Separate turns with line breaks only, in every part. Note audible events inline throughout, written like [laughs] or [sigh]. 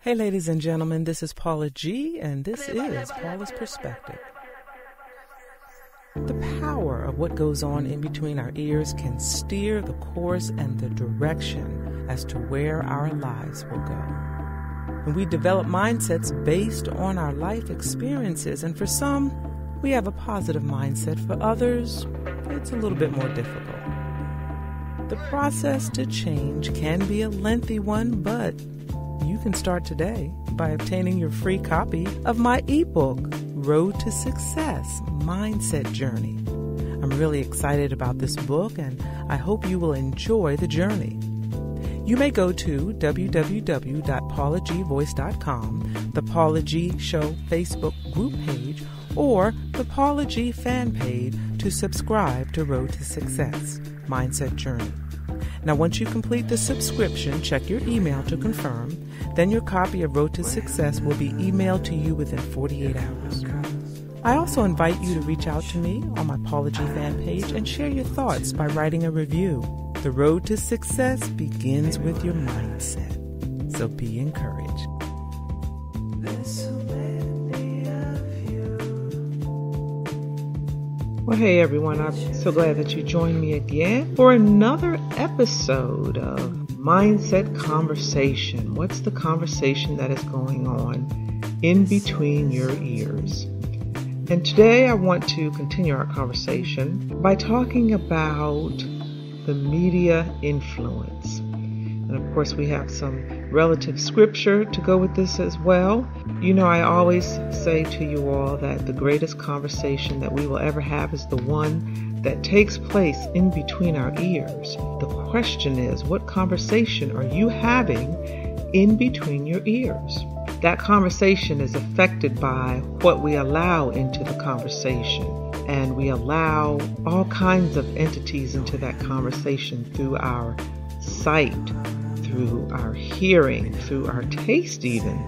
Hey, ladies and gentlemen, this is Paula G, and this is Paula's Perspective. The power of what goes on in between our ears can steer the course and the direction as to where our lives will go. And we develop mindsets based on our life experiences, and for some, we have a positive mindset. For others, it's a little bit more difficult. The process to change can be a lengthy one, but you can start today by obtaining your free copy of my ebook, Road to Success Mindset Journey. I'm really excited about this book and I hope you will enjoy the journey. You may go to www.paulagvoice.com, the Paula G Show Facebook group page, or the Paula G fan page to subscribe to Road to Success Mindset Journey. Now, once you complete the subscription, check your email to confirm. Then your copy of Road to Success will be emailed to you within 48 hours. I also invite you to reach out to me on my G fan page and share your thoughts by writing a review. The road to success begins with your mindset. So be encouraged. Well, hey everyone, I'm so glad that you joined me again for another episode of Mindset Conversation. What's the conversation that is going on in between your ears? And today I want to continue our conversation by talking about the media influence. And of course, we have some relative scripture to go with this as well. You know, I always say to you all that the greatest conversation that we will ever have is the one that takes place in between our ears. The question is, what conversation are you having in between your ears? That conversation is affected by what we allow into the conversation. And we allow all kinds of entities into that conversation through our sight, through our hearing, through our taste, even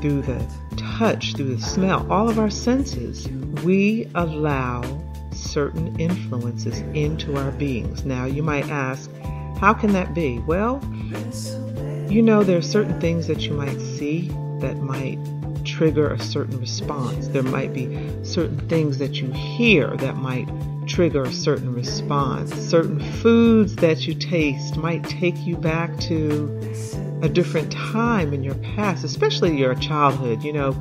through the touch, through the smell, all of our senses. We allow certain influences into our beings. Now, you might ask, how can that be? Well, you know, there are certain things that you might see that might trigger a certain response. There might be certain things that you hear that might trigger a certain response. Certain foods that you taste might take you back to a different time in your past, especially your childhood. You know,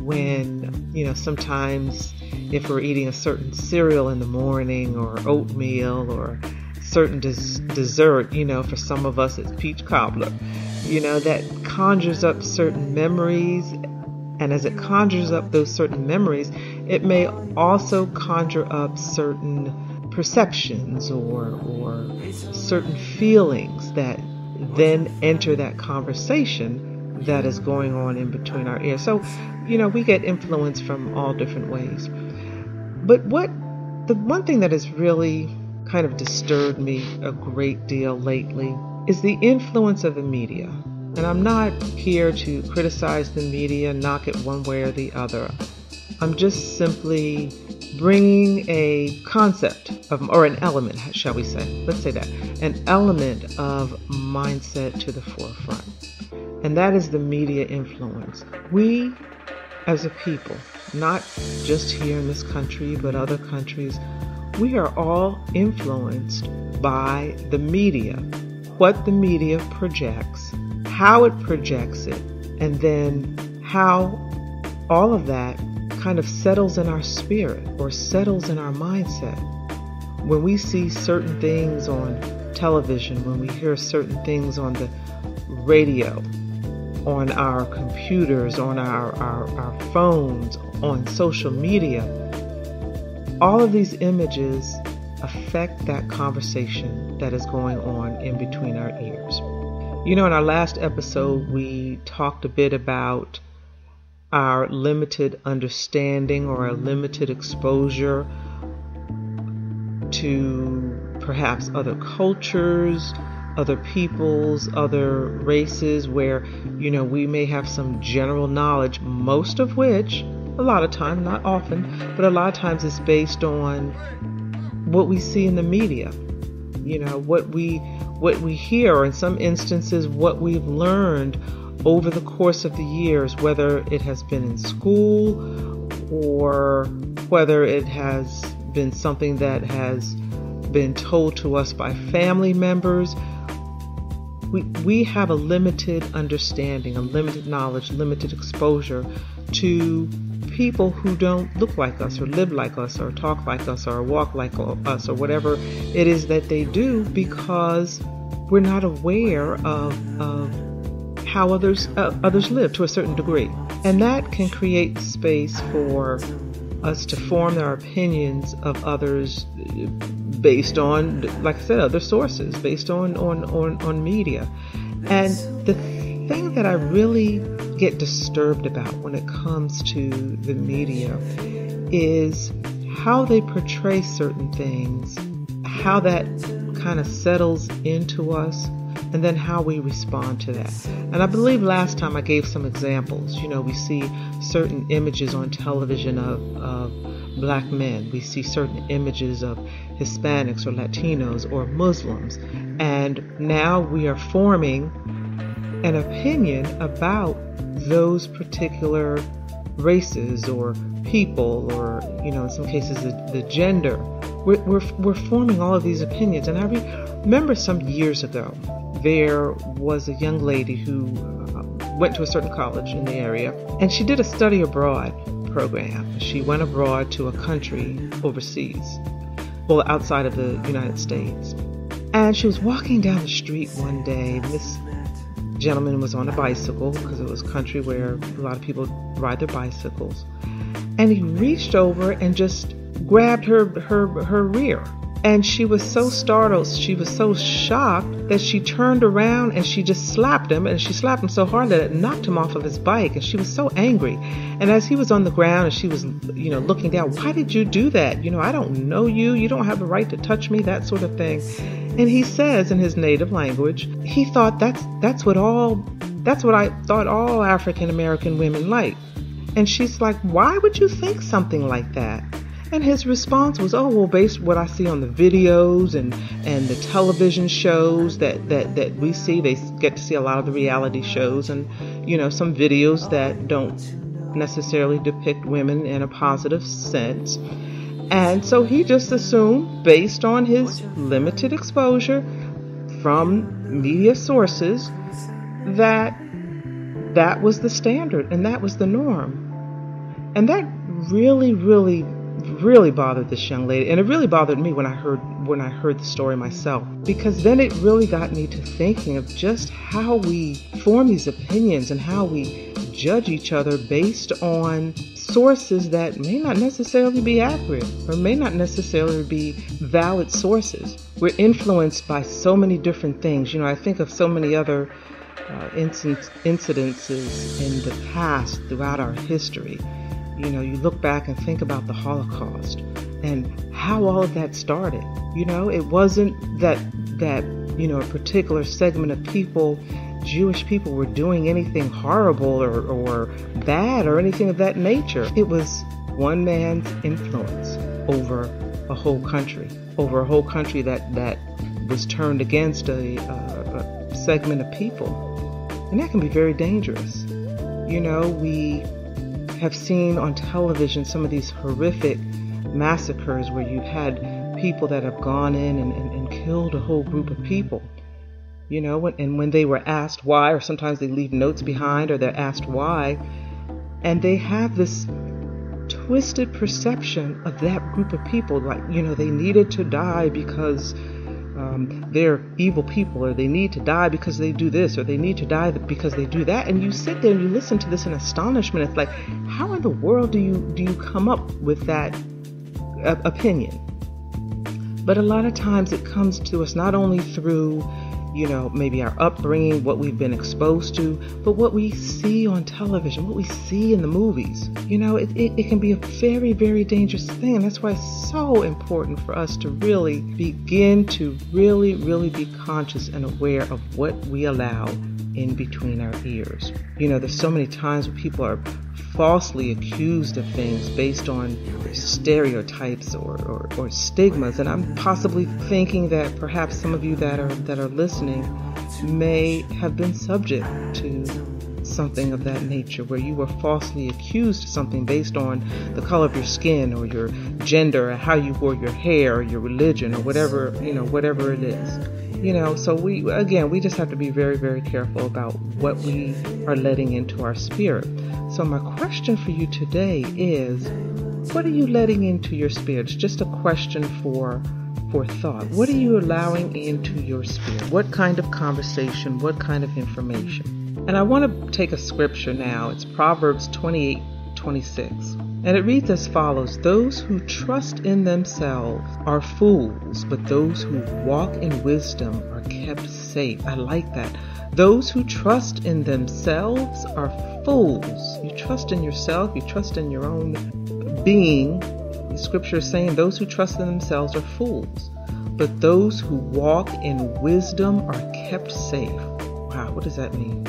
when, you know, sometimes if we're eating a certain cereal in the morning or oatmeal or certain des- dessert, you know, for some of us it's peach cobbler, you know, that conjures up certain memories. And as it conjures up those certain memories, it may also conjure up certain perceptions or, or certain feelings that then enter that conversation that is going on in between our ears. So, you know, we get influence from all different ways. But what the one thing that has really kind of disturbed me a great deal lately is the influence of the media. And I'm not here to criticize the media, knock it one way or the other. I'm just simply bringing a concept of, or an element, shall we say, let's say that, an element of mindset to the forefront. And that is the media influence. We, as a people, not just here in this country, but other countries, we are all influenced by the media, what the media projects, how it projects it, and then how all of that kind of settles in our spirit or settles in our mindset. When we see certain things on television, when we hear certain things on the radio, on our computers, on our, our, our phones, on social media, all of these images affect that conversation that is going on in between our ears. You know, in our last episode, we talked a bit about our limited understanding or our limited exposure to perhaps other cultures, other peoples, other races, where, you know, we may have some general knowledge, most of which, a lot of time, not often, but a lot of times is based on what we see in the media. You know, what we what we hear, or in some instances, what we've learned over the course of the years, whether it has been in school or whether it has been something that has been told to us by family members, we, we have a limited understanding, a limited knowledge, limited exposure to people who don't look like us or live like us or talk like us or walk like us or whatever it is that they do because we're not aware of, of how others uh, others live to a certain degree. And that can create space for us to form our opinions of others based on, like I said, other sources, based on, on, on, on media. And the thing that I really get disturbed about when it comes to the media is how they portray certain things, how that kind of settles into us, and then how we respond to that. And I believe last time I gave some examples. You know, we see certain images on television of, of black men, we see certain images of Hispanics or Latinos or Muslims, and now we are forming an opinion about those particular races or people or you know in some cases the, the gender we're, we're, we're, forming all of these opinions and i remember some years ago there was a young lady who uh, went to a certain college in the area and she did a study abroad program she went abroad to a country overseas well outside of the united states and she was walking down the street one day this gentleman was on a bicycle because it was a country where a lot of people ride their bicycles. And he reached over and just grabbed her her her rear. And she was so startled, she was so shocked that she turned around and she just slapped him. And she slapped him so hard that it knocked him off of his bike. And she was so angry. And as he was on the ground and she was, you know, looking down, why did you do that? You know, I don't know you. You don't have the right to touch me, that sort of thing. And he says in his native language, he thought that's that's what all that's what I thought all African American women like. And she's like, "Why would you think something like that?" And his response was, "Oh, well, based what I see on the videos and and the television shows that that that we see, they get to see a lot of the reality shows and you know some videos that don't necessarily depict women in a positive sense." And so he just assumed, based on his limited exposure from media sources, that that was the standard and that was the norm. And that really, really, really bothered this young lady. And it really bothered me when I heard when I heard the story myself. Because then it really got me to thinking of just how we form these opinions and how we judge each other based on sources that may not necessarily be accurate or may not necessarily be valid sources. We're influenced by so many different things. You know, I think of so many other uh, incidents, incidences in the past throughout our history. You know, you look back and think about the Holocaust and how all of that started. You know, it wasn't that that you know a particular segment of people Jewish people were doing anything horrible or, or bad or anything of that nature. It was one man's influence over a whole country, over a whole country that, that was turned against a, a segment of people. And that can be very dangerous. You know, we have seen on television some of these horrific massacres where you've had people that have gone in and, and, and killed a whole group of people. You know, and when they were asked why, or sometimes they leave notes behind, or they're asked why, and they have this twisted perception of that group of people, like, you know, they needed to die because um, they're evil people, or they need to die because they do this, or they need to die because they do that. And you sit there and you listen to this in astonishment. It's like, how in the world do you do you come up with that opinion? But a lot of times it comes to us not only through you know, maybe our upbringing, what we've been exposed to, but what we see on television, what we see in the movies. You know, it, it, it, can be a very, very dangerous thing. And that's why it's so important for us to really begin to really, really be conscious and aware of what we allow in between our ears. You know, there's so many times where people are falsely accused of things based on stereotypes or, or, or, stigmas. And I'm possibly thinking that perhaps some of you that are that are listening may have been subject to something of that nature, where you were falsely accused of something based on the color of your skin or your gender or how you wore your hair or your religion or whatever, you know, whatever it is. You know, so we, again, we just have to be very, very careful about what we are letting into our spirit. So my question for you today is, what are you letting into your spirit? It's just a question for for thought. What are you allowing into your spirit? What kind of conversation? What kind of information? And I want to take a scripture now. It's Proverbs 28 26. And it reads as follows Those who trust in themselves are fools, but those who walk in wisdom are kept safe. I like that. Those who trust in themselves are fools. You trust in yourself, you trust in your own being. The scripture is saying those who trust in themselves are fools, but those who walk in wisdom are kept safe. Wow, what does that mean?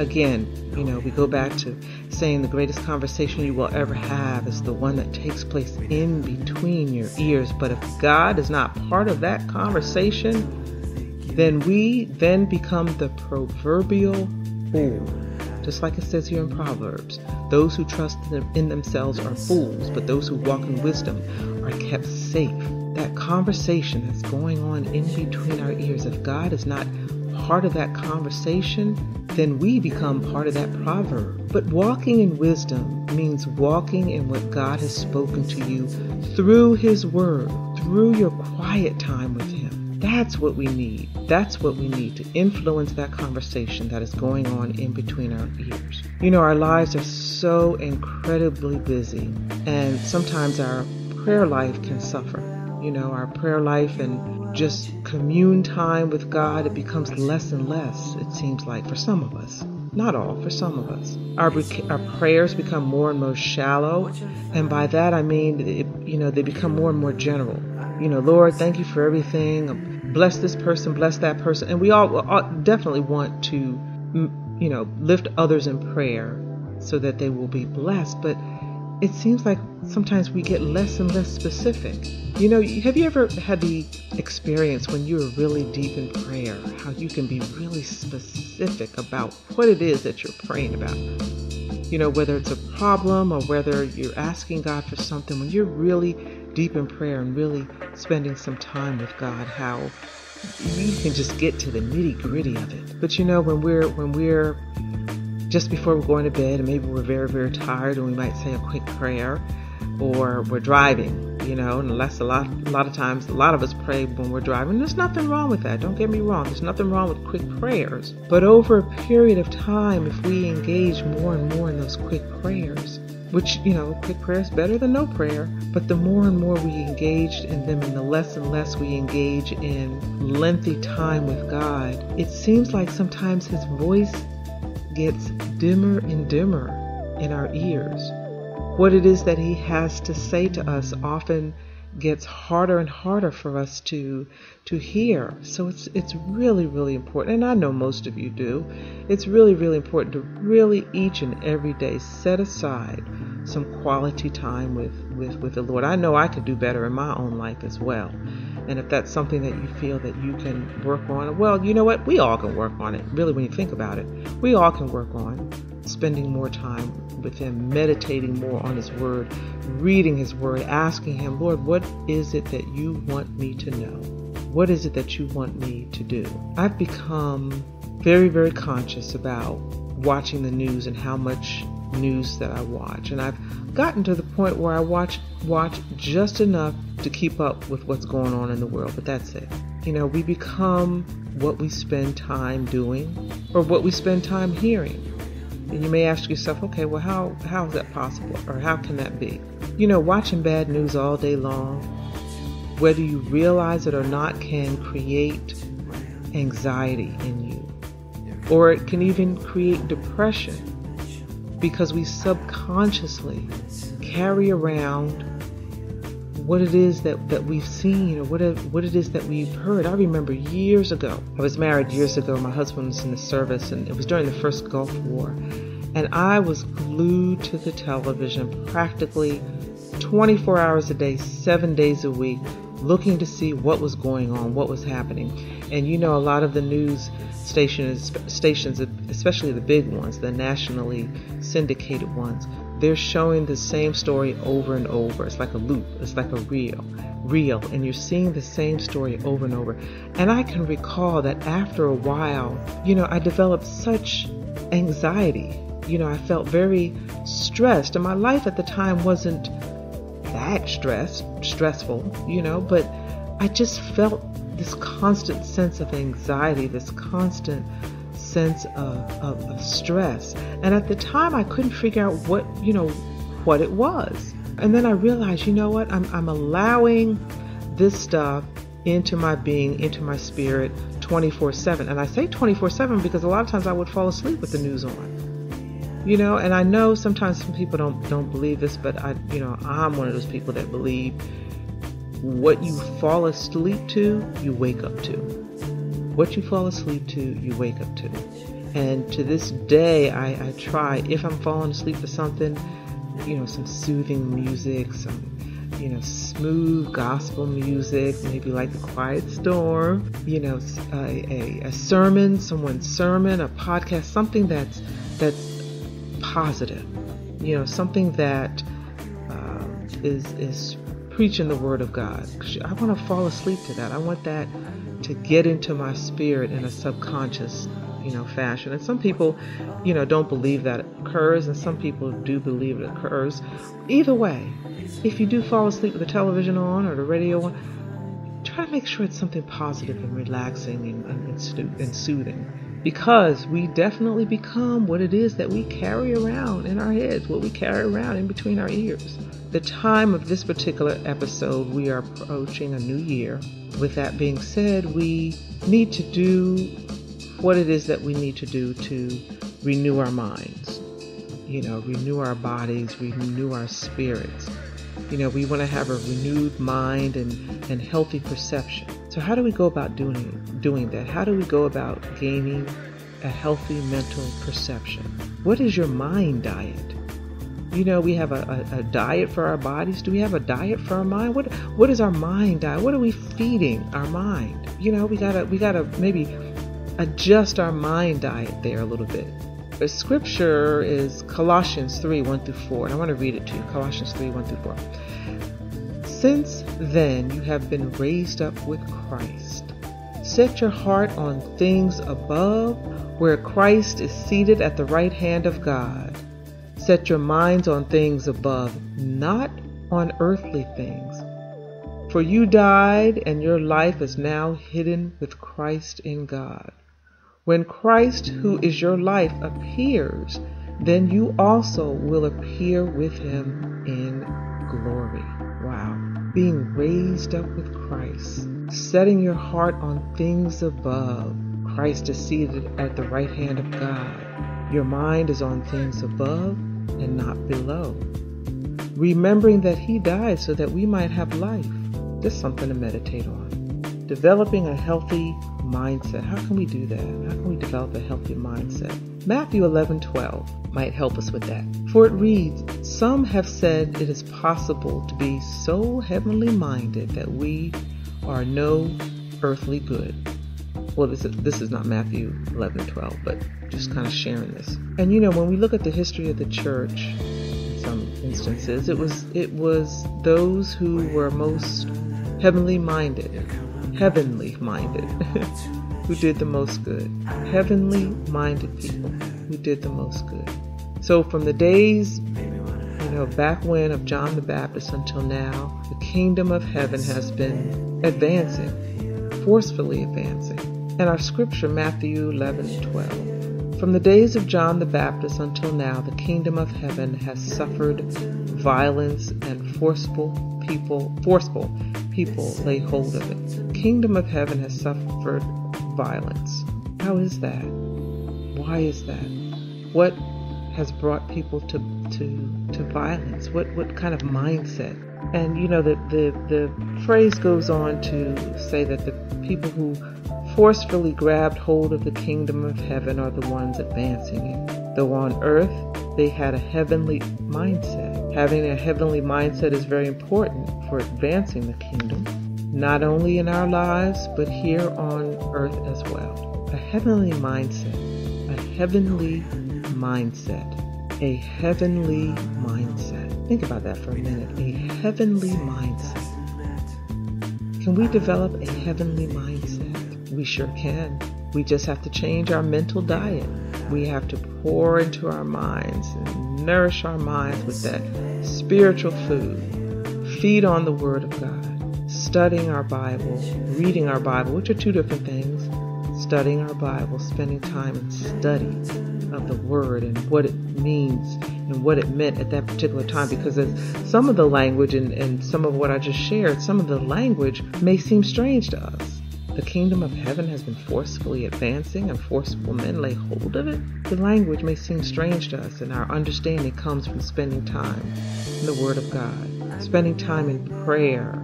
Again, you know, we go back to saying the greatest conversation you will ever have is the one that takes place in between your ears. But if God is not part of that conversation, then we then become the proverbial fool. Just like it says here in Proverbs, those who trust in themselves are fools, but those who walk in wisdom are kept safe. That conversation that's going on in between our ears, if God is not part of that conversation, then we become part of that proverb. But walking in wisdom means walking in what God has spoken to you through His Word, through your quiet time with Him. That's what we need. That's what we need to influence that conversation that is going on in between our ears. You know, our lives are so incredibly busy, and sometimes our prayer life can suffer. You know, our prayer life and just commune time with God, it becomes less and less, it seems like, for some of us. Not all, for some of us. Our, our prayers become more and more shallow, and by that I mean, it, you know, they become more and more general. You know, Lord, thank you for everything. Bless this person, bless that person. And we all, all definitely want to, you know, lift others in prayer so that they will be blessed. But it seems like sometimes we get less and less specific. You know, have you ever had the experience when you are really deep in prayer, how you can be really specific about what it is that you're praying about? You know, whether it's a problem or whether you're asking God for something, when you're really deep in prayer and really spending some time with God, how you can just get to the nitty gritty of it. But you know, when we're when we're just before we're going to bed and maybe we're very, very tired and we might say a quick prayer or we're driving, you know, and that's a lot, a lot of times, a lot of us pray when we're driving. There's nothing wrong with that. Don't get me wrong. There's nothing wrong with quick prayers. But over a period of time, if we engage more and more in those quick prayers, which, you know, quick prayer is better than no prayer, but the more and more we engage in them and the less and less we engage in lengthy time with God, it seems like sometimes His voice gets dimmer and dimmer in our ears. What it is that He has to say to us often gets harder and harder for us to to hear. So it's it's really really important and I know most of you do. It's really really important to really each and every day set aside some quality time with with with the Lord. I know I could do better in my own life as well. And if that's something that you feel that you can work on, well, you know what? We all can work on it. Really when you think about it. We all can work on spending more time with Him, meditating more on His Word, reading His Word, asking Him, Lord, what is it that you want me to know? What is it that you want me to do? I've become very, very conscious about watching the news and how much news that I watch. And I've gotten to the point where I watch watch just enough to keep up with what's going on in the world, but that's it. You know, we become what we spend time doing or what we spend time hearing. And you may ask yourself, okay, well, how, how is that possible? Or how can that be? You know, watching bad news all day long, whether you realize it or not, can create anxiety in you. Or it can even create depression because we subconsciously carry around what it is that, that we've seen or what what it is that we've heard. I remember years ago, I was married years ago, my husband was in the service, and it was during the first Gulf War. And I was glued to the television practically 24 hours a day, seven days a week, looking to see what was going on, what was happening. And you know, a lot of the news stations, stations, especially the big ones, the nationally syndicated ones, they're showing the same story over and over. It's like a loop. It's like a reel, reel, and you're seeing the same story over and over. And I can recall that after a while, you know, I developed such anxiety. You know, I felt very stressed, and my life at the time wasn't that stressed, stressful, you know, but I just felt this constant sense of anxiety, this constant sense of, of, of, stress. And at the time, I couldn't figure out what, you know, what it was. And then I realized, you know what? I'm, I'm allowing this stuff into my being, into my spirit 24 7. And I say 24 7 because a lot of times I would fall asleep with the news on. You know, and I know sometimes some people don't don't believe this, but I, you know, I'm one of those people that believe what you fall asleep to, you wake up to. What you fall asleep to, you wake up to. And to this day, I, I try, if I'm falling asleep to something, you know, some soothing music, some, you know, smooth gospel music, maybe like the Quiet Storm, you know, a, a, a sermon, someone's sermon, a podcast, something that's, that's positive, you know, something that uh, is is preaching the word of God. I want to fall asleep to that. I want that to get into my spirit in a subconscious, you know, fashion. And some people, you know, don't believe that occurs, and some people do believe it occurs. Either way, if you do fall asleep with the television on or the radio on, try to make sure it's something positive and relaxing and, and, and soothing because we definitely become what it is that we carry around in our heads, what we carry around in between our ears. The time of this particular episode, we are approaching a new year. With that being said, we need to do what it is that we need to do to renew our minds, you know, renew our bodies, renew our spirits. You know, we want to have a renewed mind and, and healthy perception. So how do we go about doing doing that? How do we go about gaining a healthy mental perception? What is your mind diet? You know, we have a, a, a, diet for our bodies. Do we have a diet for our mind? What what is our mind diet? What are we feeding our mind? You know, we gotta we gotta maybe adjust our mind diet there a little bit. The scripture is Colossians 3, 1 through 4, and I want to read it to you. Colossians 3, 1 through 4. Since then you have been raised up with Christ. Set your heart on things above, where Christ is seated at the right hand of God. Set your minds on things above, not on earthly things. For you died, and your life is now hidden with Christ in God. When Christ, who is your life, appears, then you also will appear with him in glory. Wow being raised up with Christ, setting your heart on things above. Christ is seated at the right hand of God. Your mind is on things above and not below. Remembering that He died so that we might have life. Just something to meditate on. Developing a healthy mindset. How can we do that? How can we develop a healthy mindset? Matthew 11:12 might help us with that. For it reads, "Some have said it is possible to be so heavenly minded that we are no earthly good." Well, this is, this is not Matthew 11:12, but just kind of sharing this. And you know, when we look at the history of the church, in some instances, it was it was those who were most heavenly minded, heavenly minded. [laughs] who did the most good. Heavenly minded people who did the most good. So from the days, you know, back when of John the Baptist until now, the kingdom of heaven has been advancing, forcefully advancing. And our scripture, Matthew 11 and 12. From the days of John the Baptist until now, the kingdom of heaven has suffered violence and forceful people, forceful people lay hold of it. Kingdom of heaven has suffered violence. How is that? Why is that? What has brought people to to to violence? What what kind of mindset? And you know the the, the phrase goes on to say that the people who forcefully grabbed hold of the kingdom of heaven are the ones advancing it. Though on earth they had a heavenly mindset. Having a heavenly mindset is very important for advancing the kingdom, not only in our lives, but here on earth as well. A heavenly mindset. A heavenly mindset. A heavenly mindset. Think about that for a minute. A heavenly mindset. Can we develop a heavenly mindset? We sure can. We just have to change our mental diet. We have to pour into our minds and nourish our minds with that spiritual food. Feed on the Word of God. Studying our Bible, reading our Bible, which are two different things. Studying our Bible, spending time in study of the Word and what it means and what it meant at that particular time because some of the language and, and some of what I just shared, some of the language may seem strange to us. The kingdom of heaven has been forcefully advancing, and forceful men lay hold of it. The language may seem strange to us, and our understanding comes from spending time in the Word of God, spending time in prayer,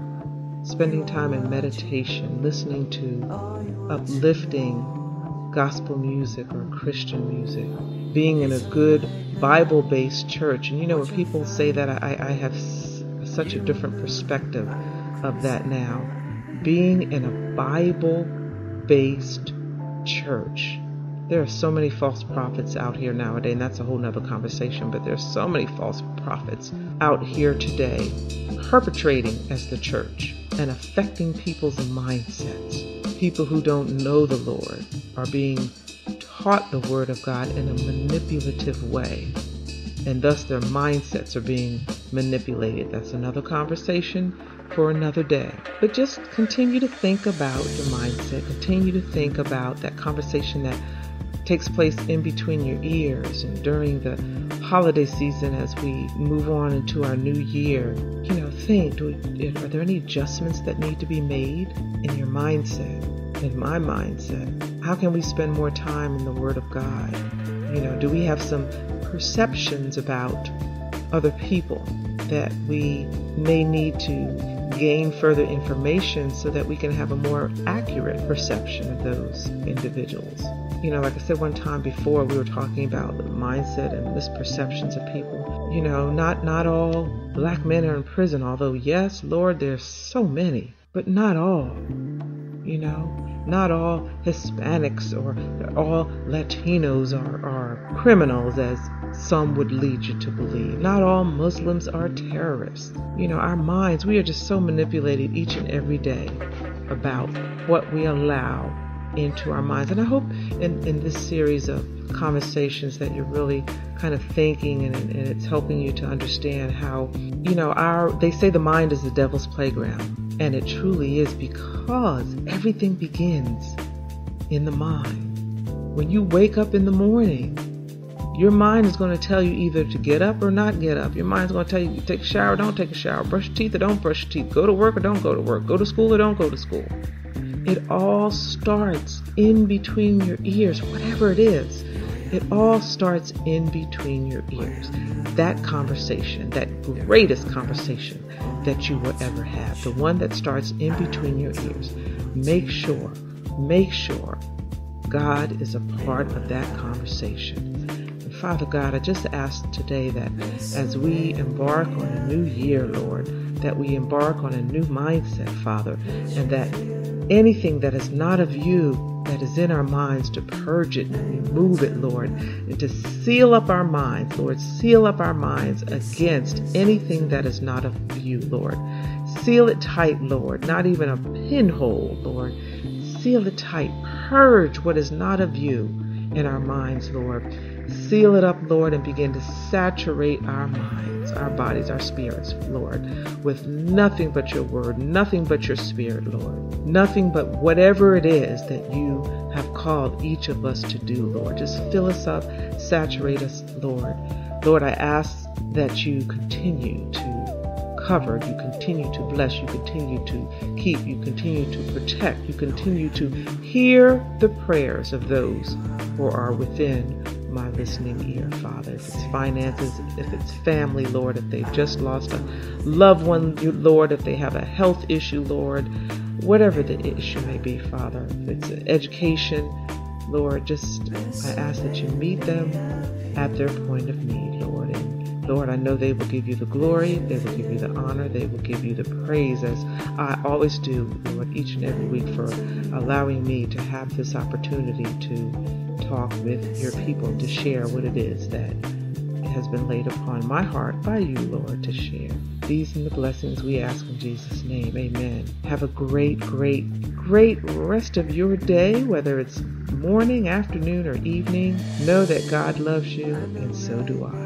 spending time in meditation, listening to uplifting gospel music or Christian music, being in a good Bible based church. And you know, when people say that, I, I have s- such a different perspective of that now being in a Bible based church. There are so many false prophets out here nowadays, and that's a whole nother conversation, but there's so many false prophets out here today perpetrating as the church and affecting people's mindsets. People who don't know the Lord are being taught the Word of God in a manipulative way, and thus their mindsets are being manipulated. That's another conversation for another day. But just continue to think about your mindset, continue to think about that conversation that takes place in between your ears and during the holiday season as we move on into our new year. You know, think we, are there any adjustments that need to be made in your mindset, in my mindset? How can we spend more time in the Word of God? You know, do we have some perceptions about other people that we may need to gain further information so that we can have a more accurate perception of those individuals. You know, like I said one time before, we were talking about the mindset and misperceptions of people. You know, not not all black men are in prison, although yes, Lord, there's so many, but not all. You know, not all Hispanics or all Latinos are, are criminals, as some would lead you to believe. Not all Muslims are terrorists. You know, our minds, we are just so manipulated each and every day about what we allow into our minds. And I hope in, in this series of conversations that you're really kind of thinking and, and it's helping you to understand how, you know, our, they say the mind is the devil's playground. And it truly is because everything begins in the mind. When you wake up in the morning, your mind is going to tell you either to get up or not get up. Your mind is going to tell you take a shower or don't take a shower, brush your teeth or don't brush your teeth, go to work or don't go to work, go to school or don't go to school. It all starts in between your ears, whatever it is. It all starts in between your ears. That conversation, that greatest conversation that you will ever have, the one that starts in between your ears, make sure, make sure God is a part of that conversation. Father God, I just ask today that as we embark on a new year, Lord, that we embark on a new mindset, Father, and that anything that is not of you that is in our minds to purge it and remove it, Lord, and to seal up our minds, Lord. Seal up our minds against anything that is not of you, Lord. Seal it tight, Lord. Not even a pinhole, Lord. Seal it tight. Purge what is not of you in our minds, Lord. Seal it up, Lord, and begin to saturate our minds, our bodies, our spirits, Lord, with nothing but your word, nothing but your spirit, Lord. Nothing but whatever it is that you have called each of us to do, Lord. Just fill us up, saturate us, Lord. Lord, I ask that you continue to cover, you continue to bless, you continue to keep, you continue to protect, you continue to hear the prayers of those who are within my listening ear, Father. If it's finances, if it's family, Lord, if they've just lost a loved one, Lord, if they have a health issue, Lord, whatever the issue may be, Father, if it's education, Lord, just I ask that you meet them at their point of need, Lord, I know they will give you the glory, they will give you the honor, they will give you the praise as I always do, Lord, each and every week for allowing me to have this opportunity to talk with your people, to share what it is that has been laid upon my heart by you, Lord, to share. These and the blessings we ask in Jesus' name. Amen. Have a great, great, great rest of your day, whether it's morning, afternoon, or evening. Know that God loves you, and so do I.